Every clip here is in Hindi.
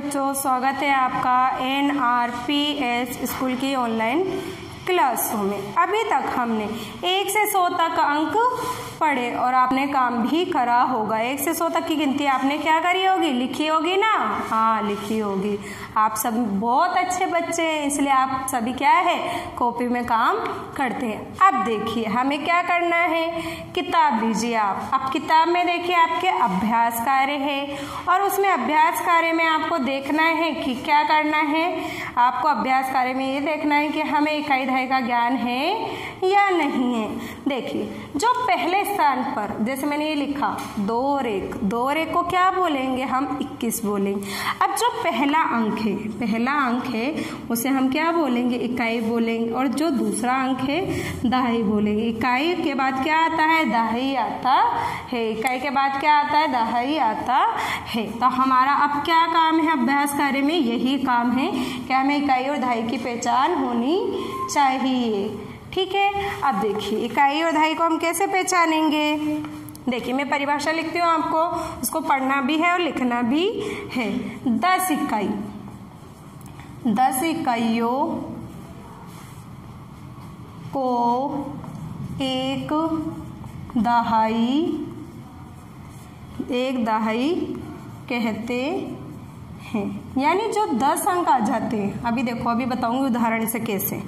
बच्चों, स्वागत है आपका N R P S school की ऑनलाइन क्लासों में। अभी तक हमने एक से सौ तक अंक पढ़े और आपने काम भी करा होगा। एक से सौ तक की गिनती आपने क्या करी होगी? लिखी होगी ना? हाँ लिखी होगी। आप सब बहुत अच्छे बच्चे हैं, इसलिए आप सभी क्या है, कॉपी में काम करते हैं। अब देखिए, हमें क्या करना है? किताब लीजिए आप। अब किताब में देखिए, आपके अभ्यास कार्य है और उसमें अभ्यास कार्य में आपको देखना है कि क्या करना है। आपको अभ्यास कार्य में ये देखना है कि हमें इकाई दहाई का ज्ञान है या नहीं है। देखिए, जो पहले स्थान पर। जैसे मैंने ये लिखा, दो और एक। दो और एक को क्या बोलेंगे? हम 21 बोलेंगे। अब जो पहला अंक है, पहला अंक है, उसे हम क्या बोलेंगे? इकाई बोलेंगे। और जो दूसरा अंक है दहाई बोलेंगे। इकाई के बाद क्या आता है? दहाई आता है। इकाई के बाद क्या आता है? दहाई आता है। तो हमारा अब क्या काम है? अभ्यास कार्य में यही काम है। कि हमें इकाई और दहाई की पहचान होनी चाहिए? ठीक है? अब देखिए, इकाई और दहाई को हम कैसे पहचानेंगे? देखिए, मैं परिभाषा लिखती हूँ आपको, उसको पढ़ना भी है और लिखना भी है। दस इकाई। दस इकाइयों को एक दहाई एक दहाई कहते हैं। यानी जो दस अंक आ जाते हैं, अभी देखो, अभी बताऊँगी उदाहरण से कैसे।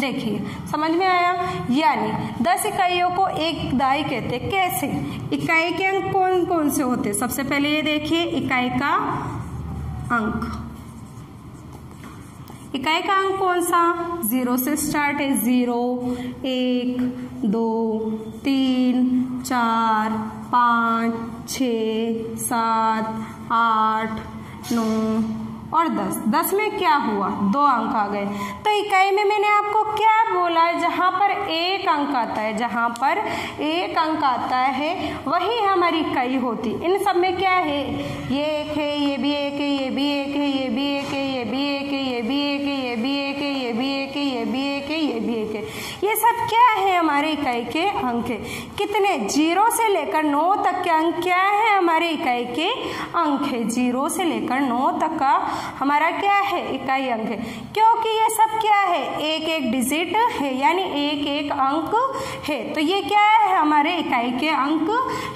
देखिए समझ में आया? यानी, दस इकाइयों को एक दाई कहते कैसे? इकाई के अंक कौन कौन से होते सबसे पहले ये देखिए, इकाई का अंक। इकाई का अंक कौन सा? ज़ीरो से स्टार्ट है, ज़ीरो, एक, दो, तीन, चार, पाँच, छ, सात, आठ, नौ और दस। दस में क्या हुआ? दो अंक आ गए। तो इकाई में मैंने आपको क्या बोला है, जहाँ पर एक अंक आता है, जहाँ पर एक अंक आता है, वही हमारी इकाई होती। इन सब में क्या है? ये एक है, ये भी एक है, ये भी एक है, ये भी एक है, ये भी ये सब क्या है हमारे इकाई के अंक? है कितने? ज़ीरो से लेकर नौ तक के अंक क्या है हमारे इकाई के अंक है? ज़ीरो से लेकर नौ तक का हमारा क्या है इकाई अंक? है क्योंकि ये सब क्या है? एक एक डिजिट है, यानी एक एक अंक है। तो ये क्या है हमारे इकाई के अंक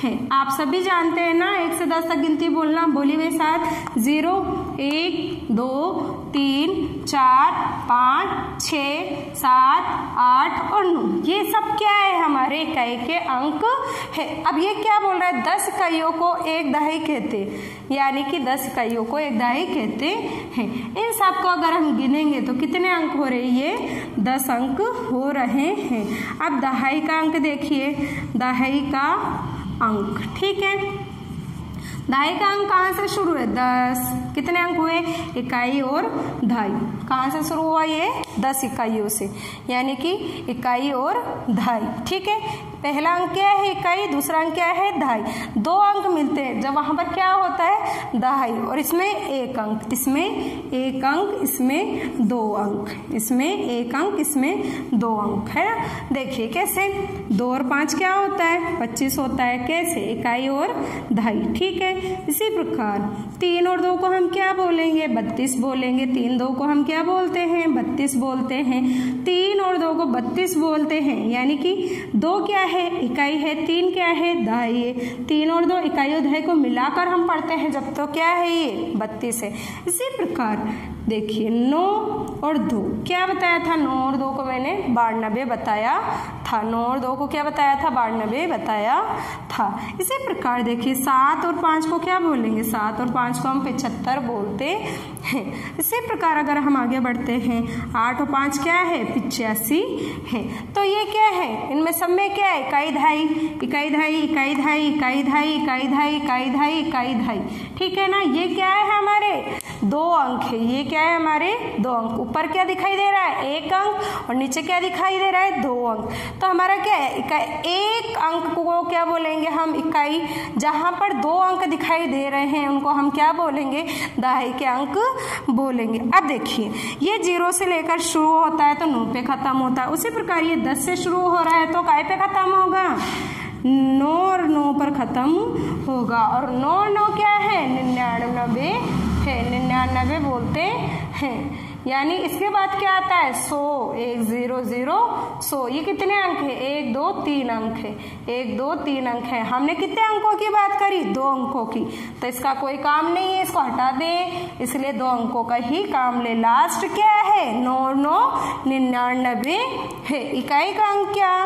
है? आप सभी जानते हैं ना, एक से दस तक गिनती बोलना बोली हुए साथ। ज़ीरो एक, दो, तीन, चार, पाँच, छ, सात, आठ और नौ। ये सब क्या है हमारे इकाई के अंक है? अब ये क्या बोल रहा है? दस इकाइयों को एक दहाई कहते यानी कि दस इकाइयों को एक दहाई कहते हैं। इन सबको अगर हम गिनेंगे तो कितने अंक हो रहे ये? दस अंक हो रहे हैं। अब दहाई का अंक देखिए। दहाई का अंक, ठीक है? दहाई का अंक कहाँ से शुरू है? दस। कितने अंक हुए? इकाई और ढाई। कहाँ से शुरू हुआ ये? दस इकाइयों से। यानी कि इकाई और ढाई। ठीक है? पहला अंक क्या है? इकाई दूसरा अंक क्या है? दहाई। दो अंक मिलते हैं। जब वहाँ पर क्या होता है? दहाई। और इसमें एक अंक, इसमें एक अंक, इसमें दो अंक, इसमें एक अंक, इसमें दो अंक, है ना? देखिए कैसे? दो और पाँच क्या होता है? पच्चीस होता है। कैसे? इकाई और दहाई। ठीक है? इसी प्रकार, तीन और दो को हम क्या बोलेंगे? बत्तीस बोलेंगे। तीन दो को हम क्या बोलते हैं? बत्तीस बोलते हैं। तीन और दो को बत्तीस बोलते हैं। यानी कि दो क्या है? इकाई है, तीन क्या है? दहाई है तीन और दो इकाई और दहाई को मिलाकर हम पढ़ते हैं। जब तो क्या है ये? बत्तीस है। इसी प्रकार देखिए, नौ और दो। क्या बताया था? नौ और दो को मैंने बानबे बताया था। नौ और दो को क्या बताया था? बानबे बताया था। इसी प्रकार देखिए, सात और पाँच को क्या बोलेंगे? सात और पाँच को हम पचहत्तर बोलते हैं। इसी प्रकार अगर हम आगे बढ़ते हैं, आठ और पाँच क्या है? पिचासी है। तो ये क्या है? इनमें सब में क्या है? इकाई धाई इकाई धाई इकाई धाई इकाई धाई इकाई धाई इकाई धाई इकाई धाई। ठीक है ना? ये क्या है हमारे? दो अंक है। ये क्या है हमारे? दो अंक। ऊपर क्या दिखाई दे रहा है? एक अंक और नीचे क्या दिखाई दे रहा है? दो अंक। तो हमारा क्या है? इकाई एक अंक को क्या बोलेंगे हम? इकाई। जहाँ पर दो अंक दिखाई दे रहे हैं, उनको हम क्या बोलेंगे? दहाई के अंक बोलेंगे। अब देखिए, ये ज़ीरो से लेकर शुरू होता है तो नौ पे खत्म होता है। उसी प्रकार ये दस से शुरू हो रहा है तो काय पे खत्म होगा? नौ और नौ पर ख़त्म होगा। और नौ नौ क्या है? निन्यानवे। है। निन्यानवे बोलते हैं। यानी इसके बाद क्या आता है? सो, एक ज़ीरो ज़ीरो, सो, ये कितने अंक है? एक, दो, तीन अंक है। एक, दो, तीन अंक है। हमने कितने अंकों की बात करी? दो अंकों की। तो इसका कोई काम नहीं है, इसको हटा दें। इसलिए दो अंकों का ही काम ले। लास्ट क्या है? नौ नौ, निन्यानबे है। इकाई का अंक क्या?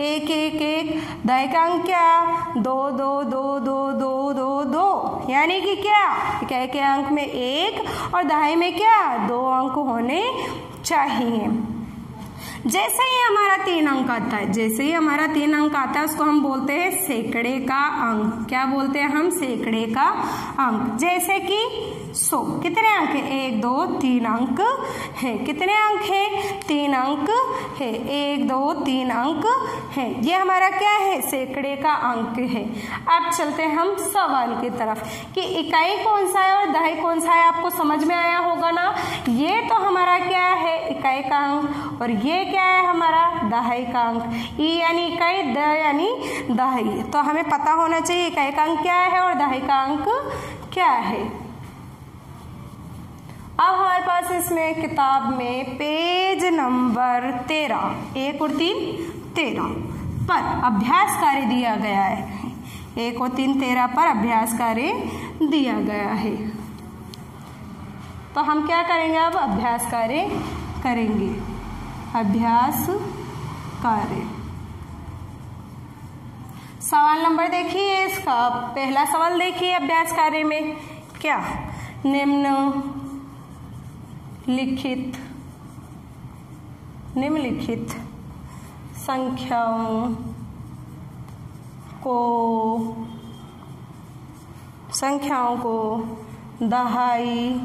एक एक एक। दही का अंक क्या? दो दो दो दो दो दो दो। यानी कि क्या? इकाई के अंक में एक और दहाई में क्या? दो अंक होने चाहिए। जैसे ही हमारा तीन अंक आता है, जैसे ही हमारा तीन अंक आता है, उसको हम बोलते हैं सैकड़े का अंक। क्या बोलते हैं हम? सैकड़े का अंक। जैसे कि सौ कितने अंक है? एक, दो, तीन अंक है। कितने अंक है? तीन अंक है। एक, दो, तीन अंक है। ये हमारा क्या है? सैकड़े का अंक है। अब चलते हैं हम सवाल की तरफ़ कि इकाई कौन सा है और दहाई कौन सा है? आपको समझ में आया होगा ना? ये तो हमारा क्या है? इकाई का अंक और ये क्या है हमारा? दहाई का अंक। ई यानी इकाई, द यानी दहाई तो हमें पता होना चाहिए इकाई का अंक क्या है और दहाई का अंक क्या है। अब हमारे पास इसमें किताब में पेज नंबर तेरह, एक और तीन, तेरह पर अभ्यास कार्य दिया गया है। एक और तीन, तेरह पर अभ्यास कार्य दिया गया है। तो हम क्या करेंगे अब? अभ्यास कार्य करेंगे। अभ्यास कार्य सवाल नंबर देखिए इसका। पहला सवाल देखिए अभ्यास कार्य में। क्या? निम्न लिखित, निम्नलिखित संख्याओं को संख्याओं को दहाई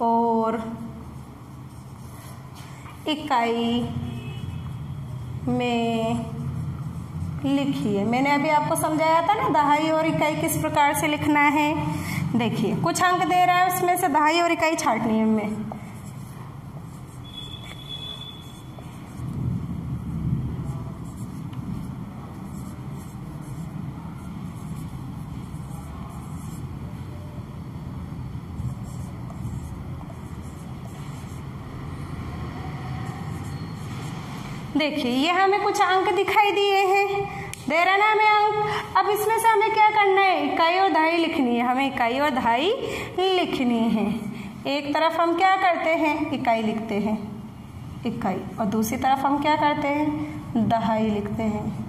और इकाई में लिखिए। मैंने अभी आपको समझाया था ना, दहाई और इकाई किस प्रकार से लिखना है? देखिए, कुछ अंक दे रहा है, उसमें से दहाई और इकाई छाटनी है हमें। देखिए, ये हमें कुछ अंक दिखाई दिए हैं। दे रहा ना हमें अंक? अब इसमें से हमें क्या करना है? इकाई और दहाई लिखनी है। हमें इकाई और दहाई लिखनी है। एक तरफ़ हम क्या करते हैं? इकाई लिखते हैं। इकाई। और दूसरी तरफ़ हम क्या करते हैं? दहाई लिखते हैं।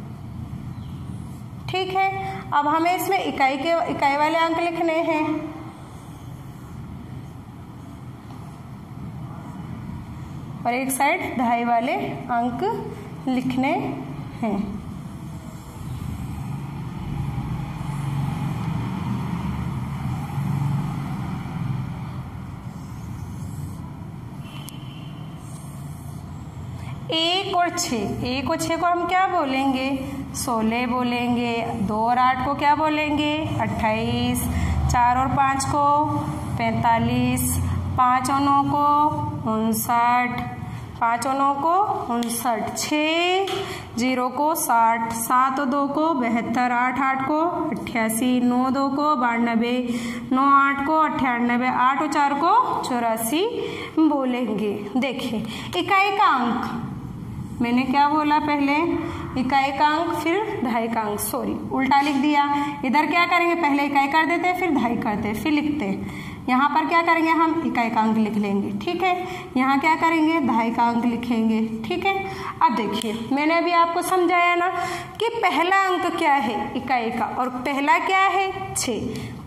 ठीक है? अब हमें इसमें इकाई के, इकाई वाले अंक लिखने हैं। और एक साइड ढाई वाले अंक लिखने हैं। एक और छ। एक और छः को हम क्या बोलेंगे? सोलह बोलेंगे। दो और आठ को क्या बोलेंगे? अट्ठाईस। चार और पाँच को पैंतालीस। पाँच और नौ को उनसठ। पाँच नौ को उनसठ छः ज़ीरो को साठ, सात दो को बहत्तर, आठ आठ को अट्ठासी नौ दो को बानबे, नौ, आठ को अट्ठानबे आठ और चार को चौरासी बोलेंगे। देखिए, इकाई का अंक। मैंने क्या बोला पहले? इकाई का अंक, फिर ढाई का अंक। सॉरी उल्टा लिख दिया। इधर क्या करेंगे? पहले इकाई कर देते हैं, फिर ढाई करते हैं, फिर लिखते यहाँ पर क्या करेंगे हम? इकाई का अंक लिख लेंगे, ठीक है? यहाँ क्या करेंगे? ढाई का अंक लिखेंगे, ठीक है? अब देखिए, मैंने अभी आपको समझाया ना कि पहला अंक क्या है? इकाई का। और पहला क्या है? छ।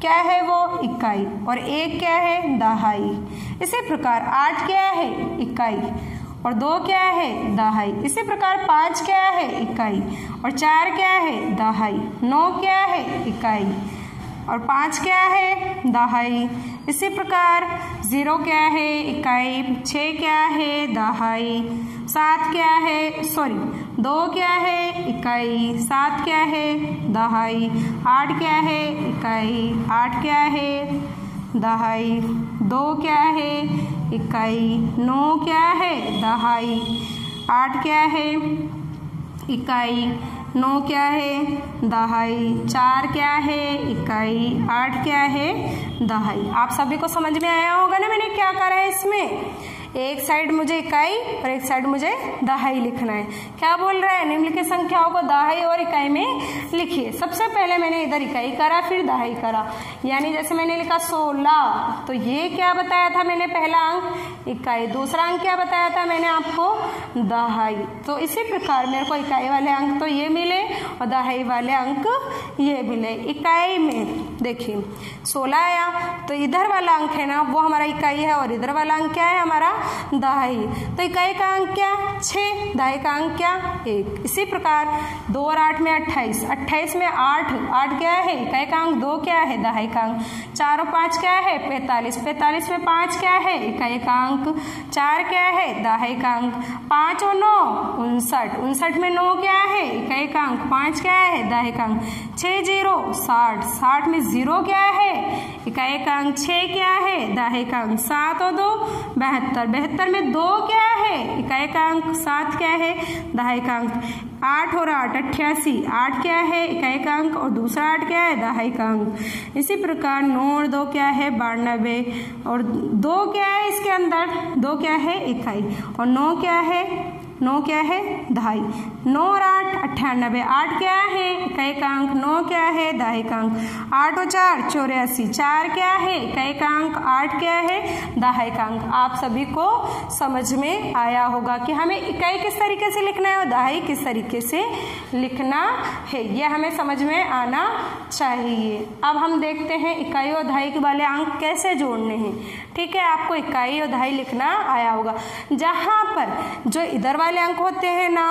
क्या है वो? इकाई। और एक क्या है? दहाई। इसी प्रकार आठ क्या है? इकाई। और दो क्या है? दहाई। इसी प्रकार पाँच क्या है? इकाई। और चार क्या है? दहाई। नौ क्या है? इकाई। और पाँच क्या है? दहाई। इसी प्रकार ज़ीरो क्या है इकाई छः क्या है दहाई सात क्या है सॉरी दो क्या है इकाई सात क्या है दहाई आठ क्या है इकाई आठ क्या है दहाई दो क्या है इकाई नौ क्या है दहाई आठ क्या है इकाई नौ क्या है? दहाई चार क्या है? इकाई आठ क्या है? दहाई। आप सभी को समझ में आया होगा ना मैंने क्या करा है इसमें? एक साइड मुझे इकाई और एक साइड मुझे दहाई लिखना है। क्या बोल रहा है? निम्नलिखित संख्याओं को दहाई और इकाई में लिखिए। सबसे पहले मैंने इधर इकाई करा, फिर दहाई करा। यानी जैसे मैंने लिखा सोलह तो ये क्या बताया था मैंने पहला अंक? इकाई। दूसरा अंक क्या बताया था मैंने आपको? दहाई। तो इसी प्रकार मेरे को इकाई वाले अंक तो ये मिले और दहाई वाले अंक ये मिले इकाई में। देखिए, सोलह आया। तो इधर वाला अंक है ना, वो हमारा इकाई है और इधर वाला अंक क्या है? हमारा दहाई तो इकाई का अंक क्या छः दहाई का अंक क्या एक इसी प्रकार दो और आठ में अट्ठाईस अट्ठाईस में आठ आठ क्या है इकाई का अंक दो क्या है दहाई का अंक चार और पाँच क्या है पैंतालीस पैंतालीस में पाँच क्या है इकाई का अंक चार क्या है दहाई का अंक पाँच और नौ उनसठ उनसठ में नौ क्या है इकाई का अंक पाँच क्या है दहाई का अंक छः ज़ीरो साठ साठ में ज़ीरो क्या है इकाई का अंक छः क्या है दहाई का अंक सात और दो बहत्तर बहत्तर में दो क्या है? इकाई का अंक सात क्या है? दहाई का अंक आठ और आठ अट्ठासी आठ क्या है? इकाई का अंक और दूसरा आठ क्या है? दहाई का अंक इसी प्रकार नौ और दो क्या है? बानबे। और दो क्या है इसके अंदर? दो क्या है? इकाई। और नौ क्या है? नौ क्या है? दहाई नौ और आठ, अट्ठानबे। आठ क्या है? इकाई का अंक नौ क्या है? दहाई का अंक आठ और चार, चौरासी। चार क्या है? इकाई का अंक आठ क्या है? दहाई का अंक आप सभी को समझ में आया होगा कि हमें इकाई किस तरीके से लिखना है और दहाई किस तरीके से लिखना है। यह हमें समझ में आना चाहिए। अब हम देखते हैं इकाई और दहाई के वाले अंक कैसे जोड़ने हैं। ठीक है, आपको इकाई और दहाई लिखना आया होगा। जहाँ पर जो इधर वाले अंक होते हैं ना,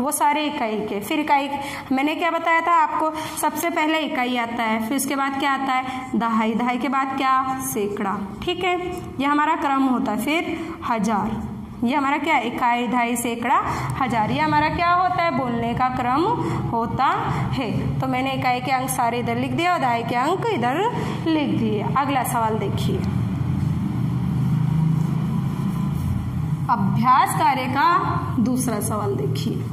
वो सारे इकाई के। फिर इकाई, मैंने क्या बताया था आपको? सबसे पहले इकाई आता है, फिर उसके बाद क्या आता है? दहाई दहाई के बाद क्या? सैकड़ा। ठीक है, ये हमारा क्रम होता है। फिर हज़ार। ये हमारा क्या? इकाई ढाई सैकड़ा, हज़ार। ये हमारा क्या होता है? बोलने का क्रम होता है। तो मैंने इकाई के अंक सारे इधर लिख दिए और दहाई के अंक इधर लिख दिए। अगला सवाल देखिए। अभ्यास कार्य का दूसरा सवाल देखिए।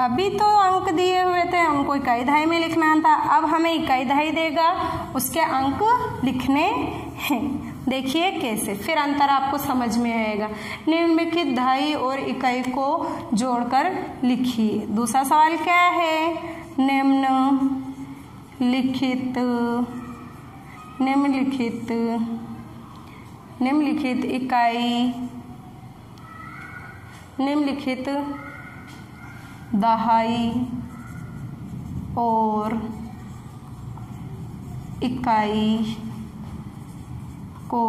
अभी तो अंक दिए हुए थे, उनको इकाई दहाई में लिखना था। अब हमें इकाई दहाई देगा, उसके अंक लिखने हैं। देखिए कैसे, फिर अंतर आपको समझ में आएगा। निम्नलिखित दहाई और इकाई को जोड़कर लिखिए। दूसरा सवाल क्या है? निम्न लिखित निम्नलिखित निम्नलिखित इकाई, निम्नलिखित दहाई और इकाई को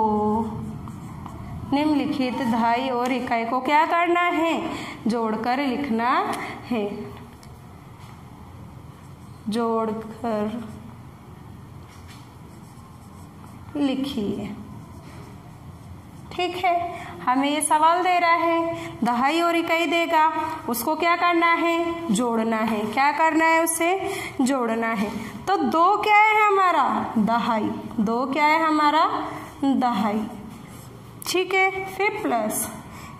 निम्नलिखित दहाई और इकाई को क्या करना है? जोड़कर लिखना है। जोड़कर लिखिए। ठीक है? हमें ये सवाल दे रहा है, दहाई और इकाई देगा, उसको क्या करना है? जोड़ना है। क्या करना है उसे? जोड़ना है। तो दो क्या है हमारा? दहाई। दो क्या है हमारा? दहाई। ठीक है, फिर प्लस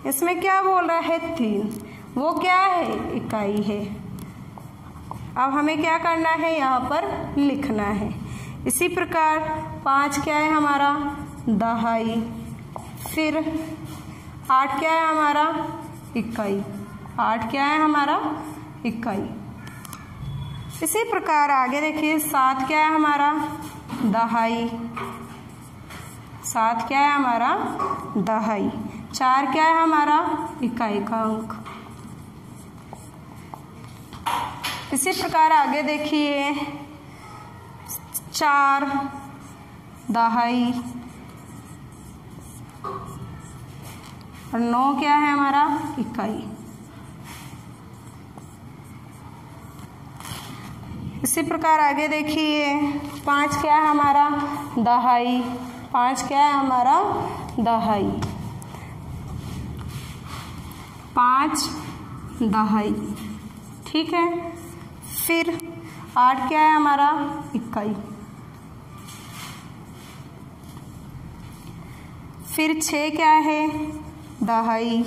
इसमें क्या बोल रहा है? तीन। वो क्या है? इकाई है। अब हमें क्या करना है? यहाँ पर लिखना है। इसी प्रकार पाँच क्या है हमारा? दहाई। फिर आठ क्या है हमारा? इकाई आठ क्या है हमारा? इकाई इसी प्रकार आगे देखिए, सात क्या है हमारा? दहाई। सात क्या है हमारा? दहाई। चार क्या है हमारा? इकाई का अंक इसी प्रकार आगे देखिए, चार, दहाई और नौ क्या है हमारा? इकाई इसी प्रकार आगे देखिए, पाँच क्या है हमारा? दहाई। पाँच क्या है हमारा? दहाई। पाँच, दहाई। ठीक है? फिर आठ क्या है हमारा? इकाई फिर छ क्या है? दहाई।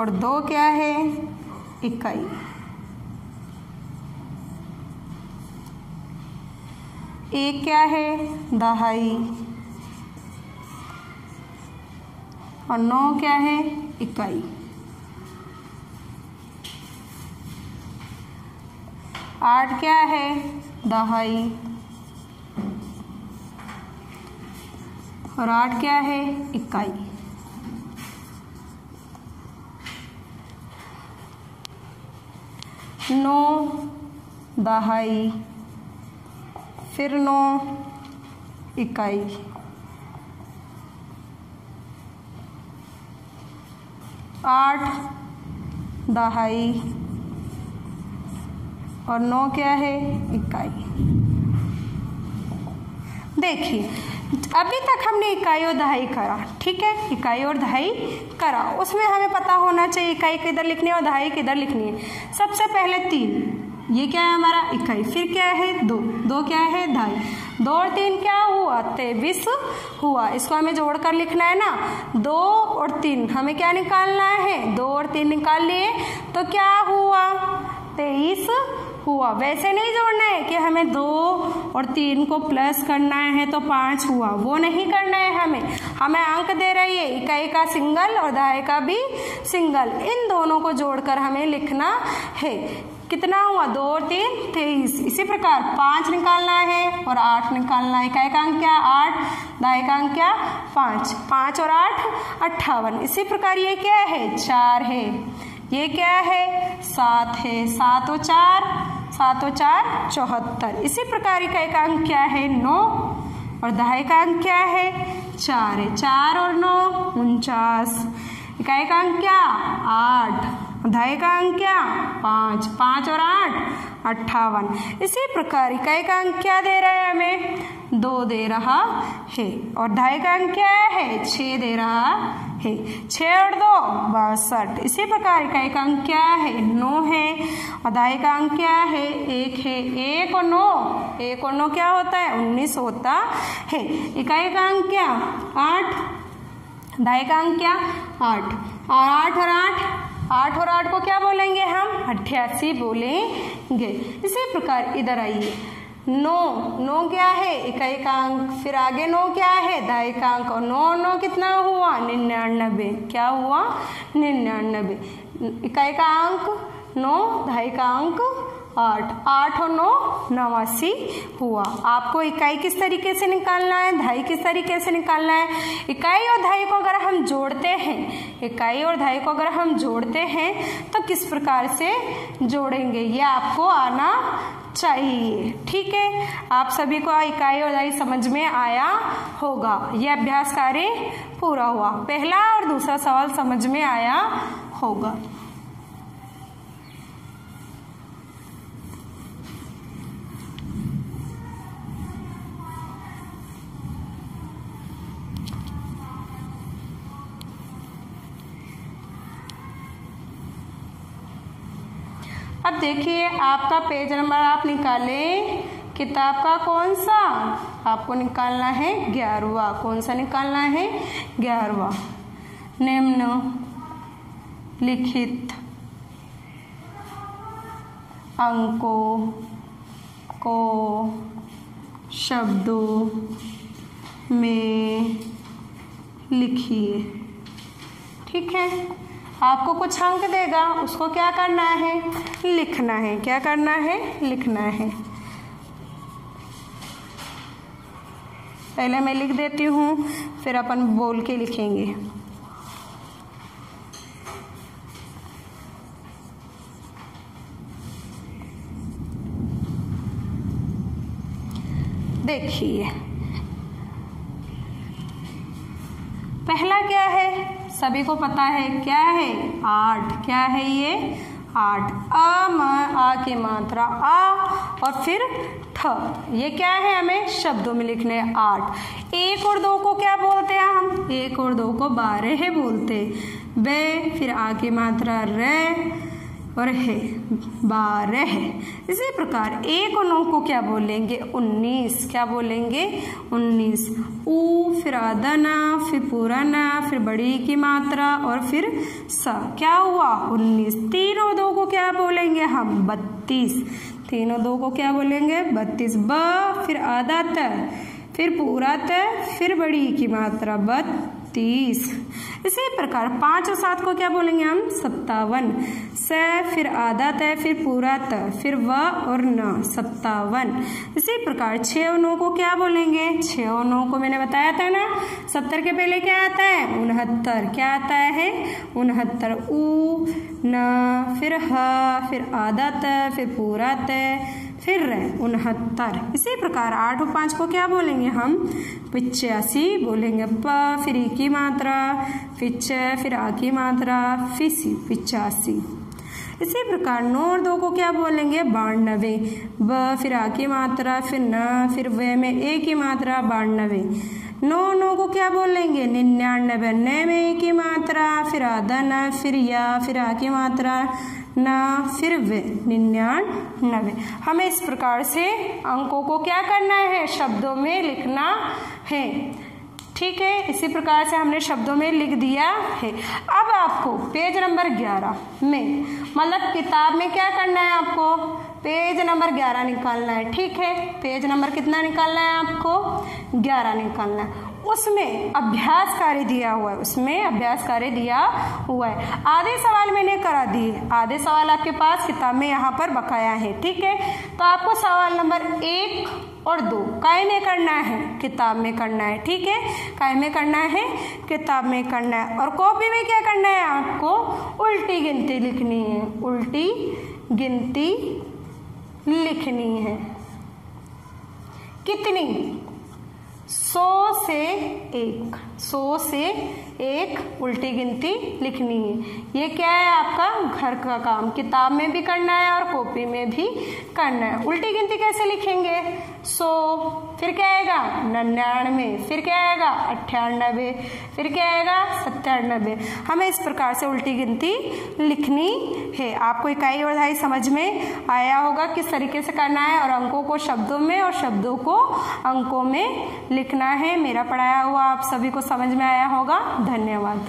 और दो क्या है? इकाई एक क्या है? दहाई। और नौ क्या है? इकाई आठ क्या है? दहाई। और आठ क्या है? इकाई नौ दहाई फिर नौ इकाई। आठ दहाई और नौ क्या है? इकाई। देखिए अभी तक हमने इकाई और दहाई करा, ठीक है? इकाई और दहाई करा। उसमें हमें पता होना चाहिए इकाई किधर लिखनी है और दहाई किधर लिखनी है। सबसे पहले तीन। ये क्या है हमारा इकाई? फिर क्या है? दो। दो क्या है? ढाई दो और तीन क्या हुआ? तेईस हुआ। इसको हमें जोड़कर लिखना है ना? दो और तीन। हमें क्या निकालना है? दो और तीन निकाल लिए। तो क्या हुआ? तेईस हुआ। वैसे नहीं जोड़ना है कि हमें दो और तीन को प्लस करना है तो पाँच हुआ। वो नहीं करना है हमें। हमें अंक दे रही है, इकाई का सिंगल और दहाई का भी सिंगल इन दोनों को जोड़कर हमें लिखना है। कितना हुआ? दो और तीन, तेईस। इसी प्रकार पाँच निकालना है और आठ निकालना है। इकाई का अंक क्या? आठ। दाई का अंक क्या? पाँच। पाँच और आठ, अट्ठावन। इसी प्रकार ये क्या है? चार है। ये क्या है? सात है। सात और चार सात चार चौहत्तर। इसी प्रकार इकाई का अंक क्या है? नौ। और दहाई का अंक क्या है? चार है। चार और नौ, उनचास। इकाई का अंक क्या? आठ। अंक क्या? पाँच। पाँच और आठ, अट्ठावन। इसी प्रकार इकाई का अंक क्या दे रहा है हमें? दो दे रहा है। और ढाई का अंक क्या है? छ दे रहा है। छ और दो। बासठ। इसी प्रकार का अंक क्या है? नौ है। ढाई का अंक क्या है? एक है। एक और नौ। एक और नौ क्या होता है? उन्नीस होता है। इकाई का अंक क्या? आठ। ढाई का अंक क्या? आठ। और आठ और आठ? आठ और आठ को क्या बोलेंगे हम? अट्ठासी बोलेंगे। इसी प्रकार इधर आइए। नौ नौ क्या है? इकाई का अंक फिर आगे नौ क्या है? दाई का अंक और नौ नौ कितना हुआ? निन्यानबे। क्या हुआ? निन्यानबे। इकाई का अंक नौ ढाई का अंक आठ। आठ और नौ, नवासी हुआ। आपको इकाई किस तरीके से निकालना है? ढाई किस तरीके से निकालना है? इकाई और ढाई को अगर हम जोड़ते हैं, इकाई और ढाई को अगर हम जोड़ते हैं तो किस प्रकार से जोड़ेंगे? ये आपको आना चाहिए। ठीक है? आप सभी को इकाई और दाई समझ में आया होगा। ये अभ्यास कार्य पूरा हुआ। पहला और दूसरा सवाल समझ में आया होगा। अब देखिए, आपका पेज नंबर आप निकालें, किताब का कौन सा? आपको निकालना है ग्यारहवा। कौन सा निकालना है? ग्यारहवा। निम्न, लिखित, अंकों को शब्दों में लिखिए। ठीक है? आपको कुछ अंक देगा, उसको क्या करना है? लिखना है। क्या करना है? लिखना है। पहले मैं लिख देती हूँ, फिर अपन बोल के लिखेंगे। देखिए, पहला क्या है? सभी को पता है क्या है? आठ। क्या है ये? आठ। अ, म आ की मात्रा। आ और फिर थ ये क्या है हमें? शब्दों में लिखने आठ। एक और दो को क्या बोलते हैं हम? एक और दो को बारह बोलते। बे, फिर आ की मात्रा, रे और है, बारह इसी प्रकार, एक और नौ को क्या बोलेंगे? उन्नीस। क्या बोलेंगे? उन्नीस। ऊ फिर आधा ना, फिर पूरा ना, फिर बड़ी की मात्रा और फिर सा। क्या हुआ? उन्नीस। तीनों दो को क्या बोलेंगे हम? बत्तीस। तीनों दो को क्या बोलेंगे? बत्तीस। ब फिर आधा त, फिर पूरा त, फिर बड़ी की मात्रा, बत्तीस। इसी प्रकार पाँच और सात को क्या बोलेंगे हम? सत्तावन। स फिर आधा त, फिर पूरा त, फिर व और न, सत्तावन। इसी प्रकार छः और नौ को क्या बोलेंगे? छः और नौ को मैंने बताया था ना? सत्तर के पहले क्या आता है? उनहत्तर। क्या आता है? उनहत्तर। ऊ न, फिर ह, फिर आधा त, फिर पूरा त फिर रहे उनहत्तर। इसी प्रकार आठ और पाँच को क्या बोलेंगे हम? पिचासी बोलेंगे प फिर ई की मात्रा फिर च फिर आ की मात्रा फिसी पिचासी इसी प्रकार नौ और दो को क्या बोलेंगे? बानवे। ब, फिर आ की मात्रा, फिर न, फिर वे में ए की मात्रा, बानवे। नौ नौ को क्या बोलेंगे? निन्यानबे न में की मात्रा, फिर आधा न, फिर या, फिर आ की मात्रा, न, फिर वे निन्यानबे हमें इस प्रकार से अंकों को क्या करना है? शब्दों में लिखना है। ठीक है? इसी प्रकार से हमने शब्दों में लिख दिया है। अब आपको पेज नंबर ग्यारह में मतलब किताब में क्या करना है आपको? पेज नंबर ग्यारह निकालना है, ठीक है? पेज नंबर कितना निकालना है आपको? ग्यारह निकालना है। उसमें अभ्यास कार्य दिया हुआ है, उसमें अभ्यास कार्य दिया हुआ है। आधे सवाल मैंने करा दिए। आधे सवाल आपके पास किताब में यहाँ पर बकाया है, ठीक है? तो आपको सवाल नंबर एक और दो, काय में करना है? किताब में करना है, ठीक है? काय में करना है? किताब में करना है। और कॉपी में क्या करना है आपको? उल्टी गिनती लिखनी है। उल्टी गिनती लिखनी है। कितनी? सौ से एक। सौ से एक उल्टी गिनती लिखनी है। ये क्या है आपका? घर का काम। किताब में भी करना है और कॉपी में भी करना है। उल्टी गिनती कैसे लिखेंगे? सौ, फिर क्या आएगा? निन्यानवे। फिर क्या आएगा? अट्ठानबे फिर क्या आएगा? सत्तानबे हमें इस प्रकार से उल्टी गिनती लिखनी है। आपको इकाई और ढाई समझ में आया होगा किस तरीके से करना है और अंकों को शब्दों में और शब्दों को अंकों में लिखना है। मेरा पढ़ाया हुआ आप सभी को समझ में आया होगा। धन्यवाद।